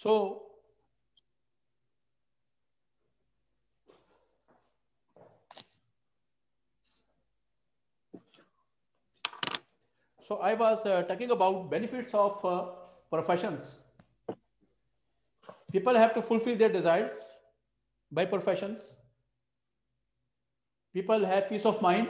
So So I was uh, talking about benefits of uh, professions. People have to fulfill their desires by professions. People have peace of mind.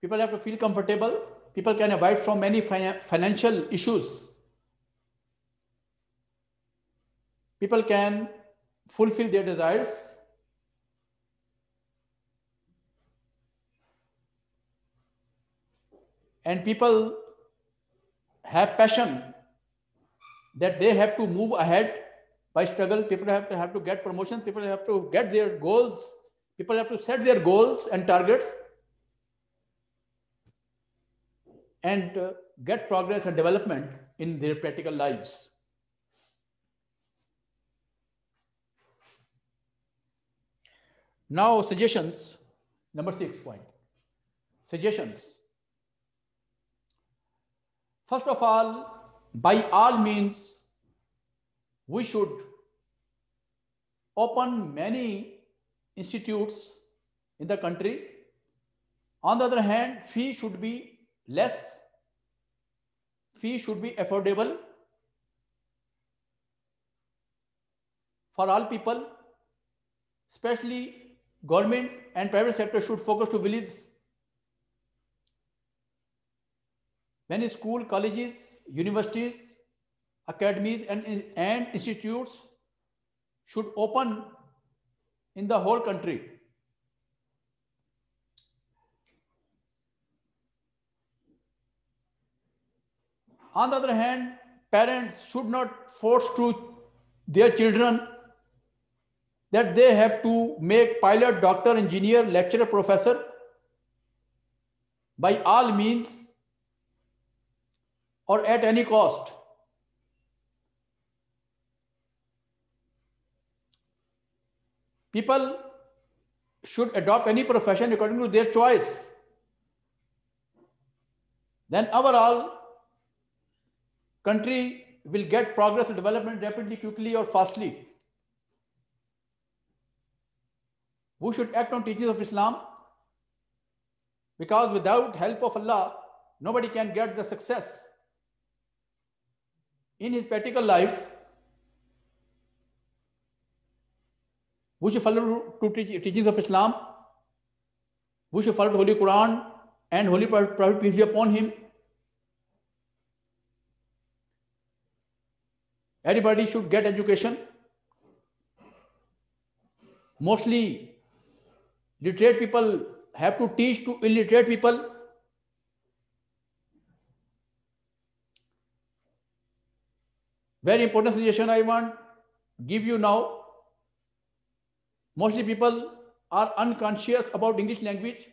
People have to feel comfortable. People can avoid from many fi financial issues. People can fulfill their desires. And people have passion that they have to move ahead by struggle. People have to have to get promotion. People have to get their goals. People have to set their goals and targets and uh, get progress and development in their practical lives. Now, suggestions. Number six point. Suggestions. First of all, by all means, we should open many institutes in the country. On the other hand, fee should be less. Fee should be affordable for all people, especially government and private sector should focus to villages. Many school, colleges, universities, academies and, and institutes should open in the whole country. On the other hand, parents should not force to their children that they have to make pilot, doctor, engineer, lecturer, professor by all means or at any cost. People should adopt any profession according to their choice. Then overall, country will get progress and development rapidly, quickly or fastly. We should act on teachings of Islam because without help of Allah, nobody can get the success in his practical life. We should follow to teachings of Islam. We should follow Holy Quran and Holy Prophet peace be upon him. Everybody should get education. Mostly literate people have to teach to illiterate people. Very important suggestion I want give you now. Mostly people are unconscious about English language.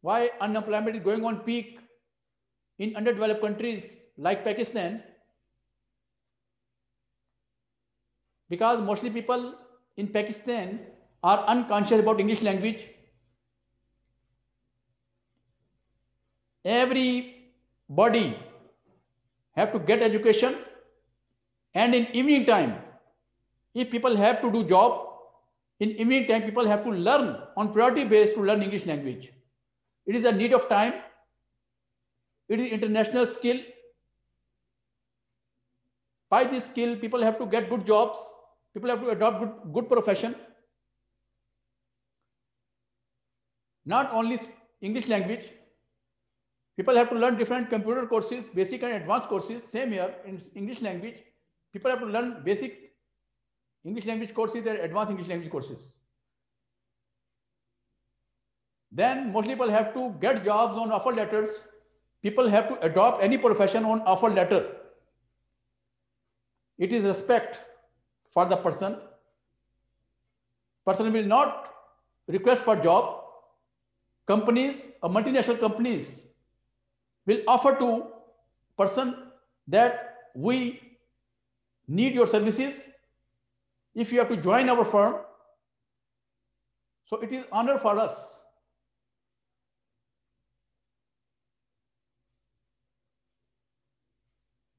Why unemployment is going on peak in underdeveloped countries like Pakistan? Because mostly people in Pakistan are unconscious about English language. Everybody have to get education and in evening time, if people have to do job, in evening time, people have to learn on priority base to learn English language. It is a need of time. It is international skill. By this skill, people have to get good jobs. People have to adopt good, good profession. Not only English language, people have to learn different computer courses, basic and advanced courses, same here in English language. People have to learn basic English language courses and advanced English language courses. Then most people have to get jobs on offer letters. People have to adopt any profession on offer letter. It is respect for the person. Person will not request for job companies or multinational companies will offer to person that we need your services if you have to join our firm so it is honor for us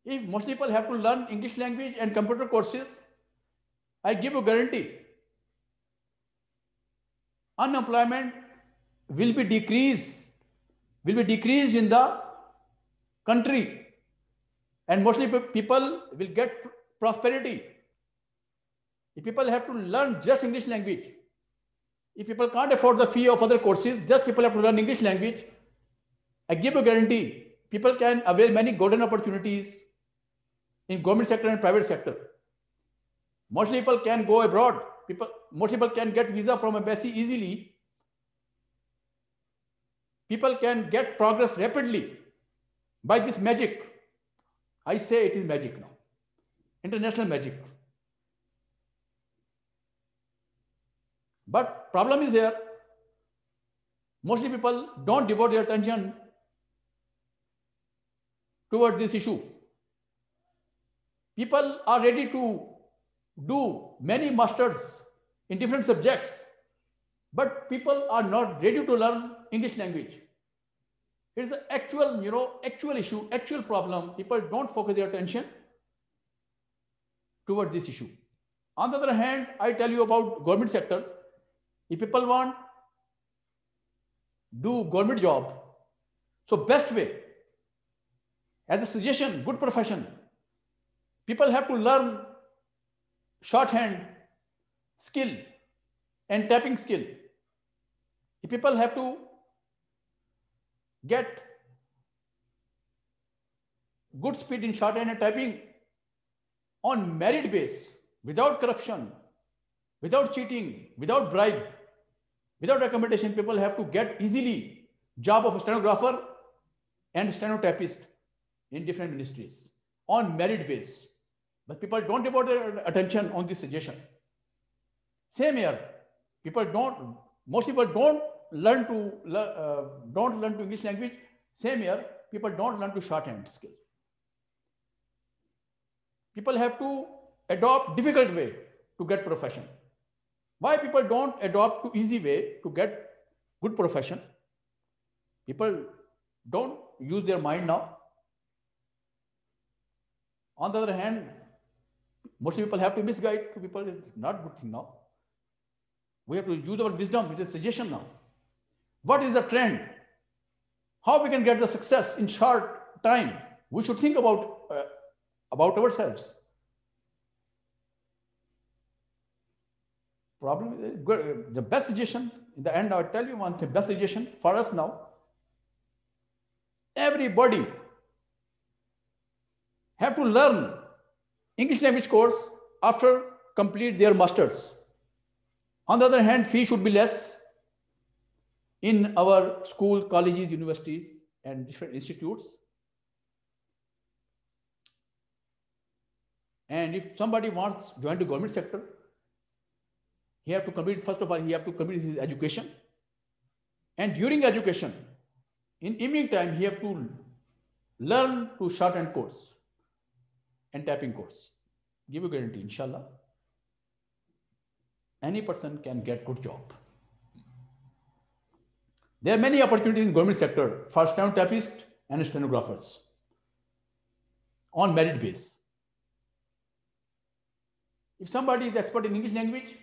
If most people have to learn English language and computer courses, I give a guarantee. Unemployment will be decreased, will be decreased in the country. And mostly people will get prosperity. If people have to learn just English language, if people can't afford the fee of other courses, just people have to learn English language, I give a guarantee, people can avail many golden opportunities in government sector and private sector. Most people can go abroad. People, most people can get visa from embassy easily. People can get progress rapidly by this magic. I say it is magic now, international magic. But problem is here. Mostly people don't devote their attention towards this issue. People are ready to do many masters in different subjects, but people are not ready to learn English language. Is an actual, you know, actual issue, actual problem. People don't focus their attention towards this issue. On the other hand, I tell you about government sector. If people want do government job, so best way, as a suggestion, good profession, people have to learn shorthand skill and tapping skill. If people have to get good speed in shorthand and typing on merit base, without corruption, without cheating, without bribe, without recommendation, people have to get easily job of stenographer and stenotypist in different ministries on merit base. But people don't devote their attention on this suggestion. Same here, people don't, most people don't learn to, uh, don't learn to English language. Same here, people don't learn to shorthand skill. People have to adopt difficult way to get profession. Why people don't adopt to easy way to get good profession? People don't use their mind now. On the other hand, most people have to misguide to people. It's not good thing now. We have to use our wisdom. It is suggestion now. What is the trend? How we can get the success in short time? We should think about uh, about ourselves. Problem the best suggestion in the end. I'll tell you one thing. Best suggestion for us now. Everybody have to learn English language course after complete their masters. On the other hand, fee should be less in our school, colleges, universities, and different institutes. And if somebody wants to join the government sector, he have to complete, first of all, he have to complete his education. And during education, in evening time, he have to learn to shorthand course and typing course. Give a guarantee, inshallah. Any person can get good job. There are many opportunities in government sector for stenotypists and stenographers on merit base. If somebody is expert in English language,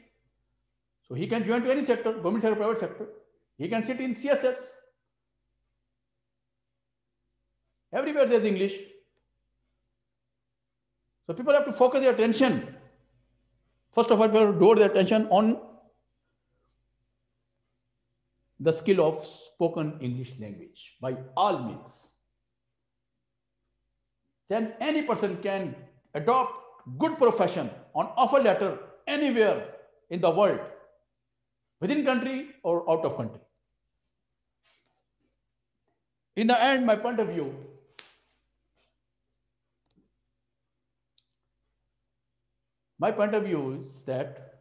so he can join to any sector, government sector, private sector. He can sit in CSS. Everywhere there's English. So people have to focus their attention. First of all, people devote their attention on the skill of spoken English language by all means. Then any person can adopt good profession on offer letter anywhere in the world, within country or out of country. In the end, my point of view, My point of view is that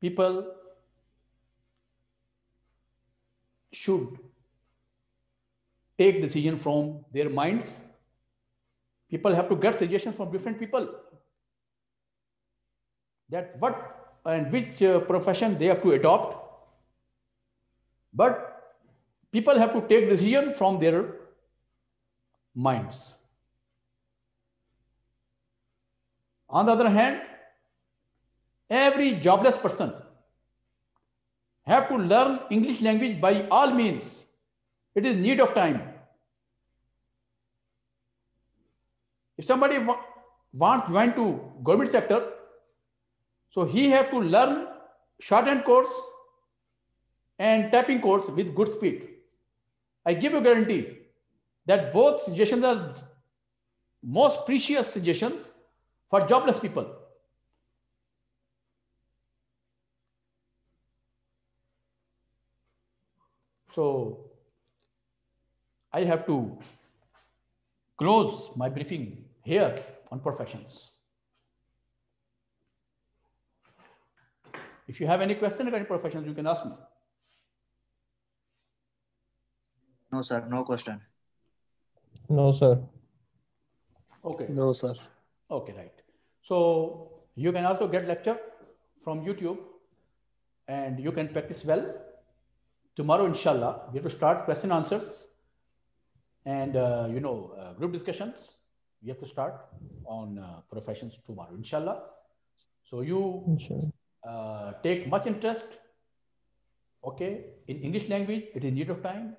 people should take decision from their minds. People have to get suggestions from different people that what and which uh, profession they have to adopt. But people have to take decision from their minds. On the other hand, every jobless person have to learn English language by all means. It is need of time. If somebody wa wants join to government sector, so he have to learn shorthand course and typing course with good speed. I give you guarantee that both suggestions are most precious suggestions for jobless people. So I have to close my briefing here on professions. If you have any question regarding professions, you can ask me. No, sir. No question. No, sir. Okay. No, sir. Okay, right. So you can also get lecture from YouTube and you can practice well. Tomorrow, inshallah, we have to start question answers and, uh, you know, uh, group discussions. We have to start on uh, professions tomorrow, inshallah. So you Inshallah. uh, take much interest, okay, in English language, it is need of time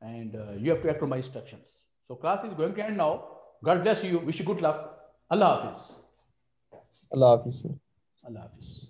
and uh, you have to act on my instructions. So class is going to end now. God bless you. Wish you good luck. Allah Hafiz. Allah Hafiz. Allah Hafiz.